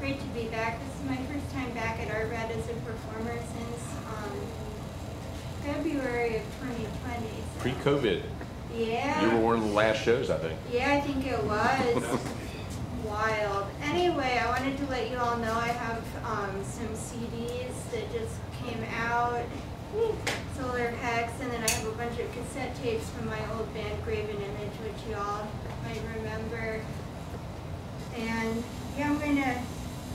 great to be back. This is my first time back at Art as a performer since um, February of 2020. so- Pre-COVID, Yeah. you were one of the last shows, I think. Yeah, I think it was wild. Anyway, I wanted to let you all know I have um, some CDs that just came out. Solar Hex, and then I have a bunch of cassette tapes from my old band Graven Image, which you all might remember. And yeah, I'm gonna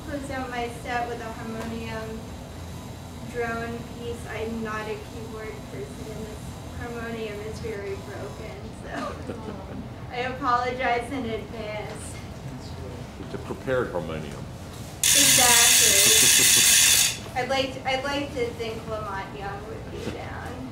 close out my set with a harmonium drone piece. I'm not a keyboard person, and this harmonium is very broken, so I apologize in advance. It's a prepared harmonium. Exactly. I'd like, to- I'd like to think La Monte Young would be down.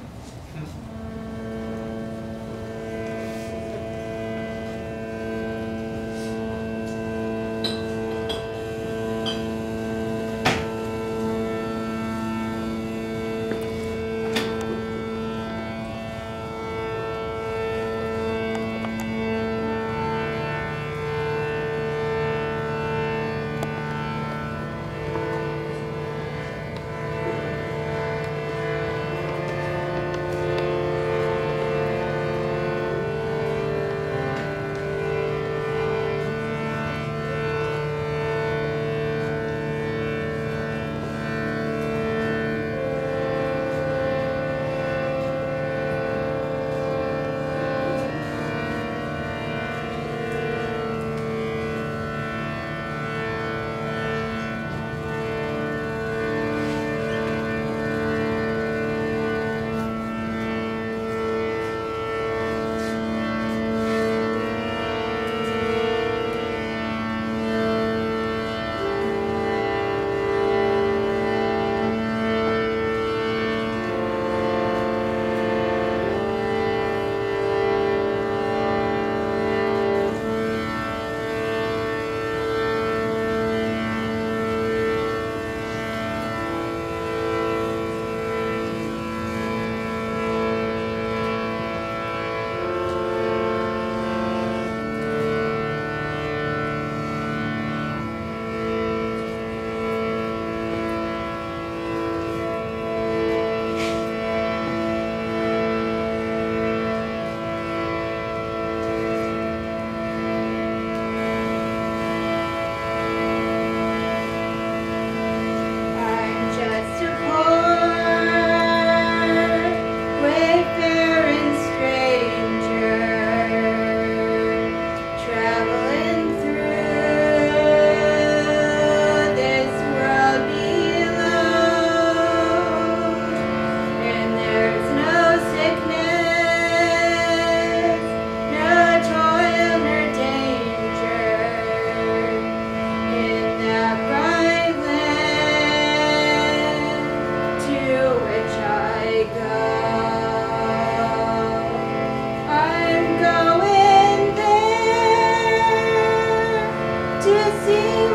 to see